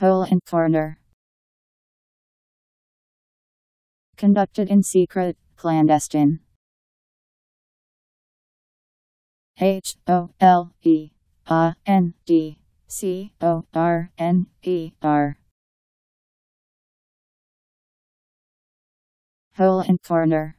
Hole and corner. Conducted in secret, clandestine. H O L E A N D C O R N E R. Hole and corner.